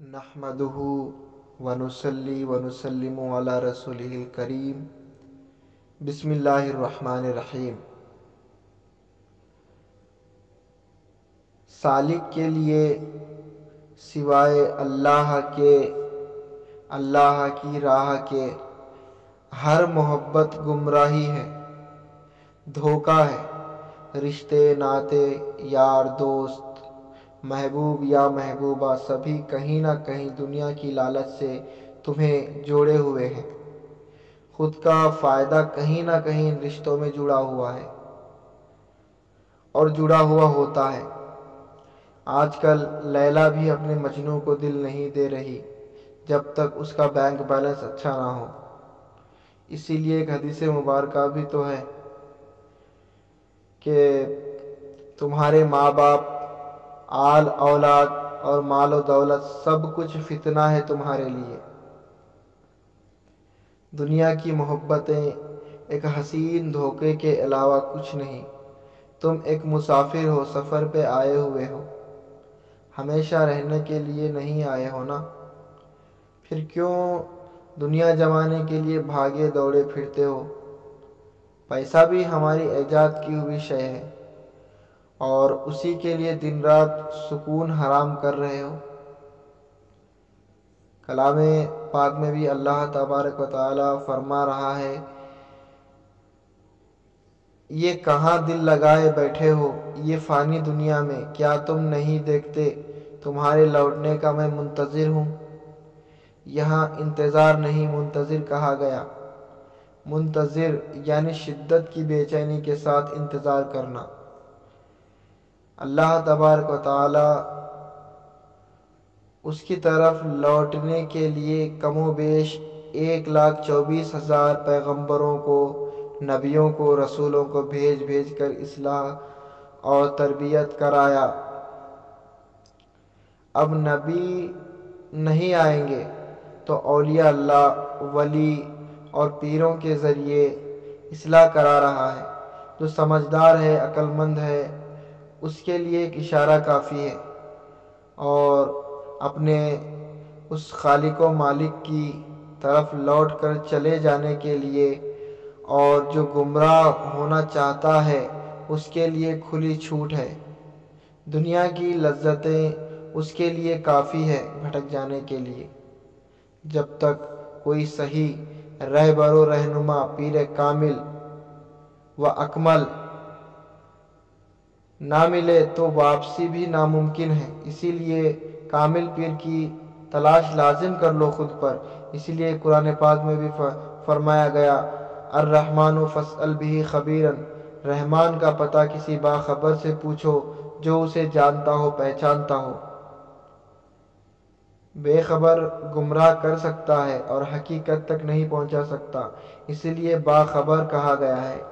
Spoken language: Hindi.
नहमदहू वनसलम अला रसूलिल करीम बिस्मिल्लाहिर्रहमानिर्रहीम सालिक के लिए सिवाय अल्लाह के अल्लाह की राह के हर मोहब्बत गुमराही है धोखा है रिश्ते नाते यार दोस्त महबूब या महबूबा सभी कहीं ना कहीं दुनिया की लालच से तुम्हें जोड़े हुए हैं। खुद का फ़ायदा कहीं ना कहीं इन रिश्तों में जुड़ा हुआ है और जुड़ा हुआ होता है। आजकल लैला भी अपने मजनू को दिल नहीं दे रही जब तक उसका बैंक बैलेंस अच्छा ना हो। इसीलिए एक हदीस मुबारक भी तो है कि तुम्हारे माँ बाप आल, औलाद और माल और दौलत सब कुछ फितना है तुम्हारे लिए। दुनिया की मोहब्बतें एक हसीन धोखे के अलावा कुछ नहीं। तुम एक मुसाफिर हो, सफ़र पे आए हुए हो। हमेशा रहने के लिए नहीं आए हो ना? फिर क्यों दुनिया जमाने के लिए भागे दौड़े फिरते हो? पैसा भी हमारी ऐजाद की हुई शय है। और उसी के लिए दिन रात सुकून हराम कर रहे हो। कलाम पाक में भी अल्लाह तबारक वाली फरमा रहा है, ये कहाँ दिल लगाए बैठे हो? ये फ़ानी दुनिया में क्या तुम नहीं देखते? तुम्हारे लौटने का मैं मुंतज़िर हूँ। यहाँ इंतज़ार नहीं मुंतज़िर कहा गया। मुंतज़िर यानी शिद्दत की बेचैनी के साथ इंतज़ार करना। अल्लाह तबारक ताली उसकी तरफ़ लौटने के लिए कमो बेश एक लाख चौबीस हज़ार पैगम्बरों को, नबियों को, रसूलों को भेज भेज कर इसलाह और तरबियत कराया। अब नबी नहीं आएँगे तो अलिया अल्लाह, वली और पीरों के ज़रिए इसलाह करा रहा है। जो समझदार है, अक्लमंद है उसके लिए एक इशारा काफ़ी है और अपने उस खालिक मालिक की तरफ़ लौट कर चले जाने के लिए और जो गुमराह होना चाहता है, उसके लिए खुली छूट है। दुनिया की लज्जतें उसके लिए काफ़ी है भटक जाने के लिए। जब तक कोई सही रहबरो रहनुमा पीर कामिल व अकमल ना मिले तो वापसी भी नामुमकिन है। इसीलिए कामिल पीर की तलाश लाजिम कर लो खुद पर। इसीलिए कुरान पाक में भी फरमाया गया, अर्रहमान फ़सल भी खबीरन। रहमान का पता किसी बाखबर से पूछो, जो उसे जानता हो, पहचानता हो। बेखबर गुमराह कर सकता है और हकीकत तक नहीं पहुँचा सकता। इसलिए बाखबर कहा गया है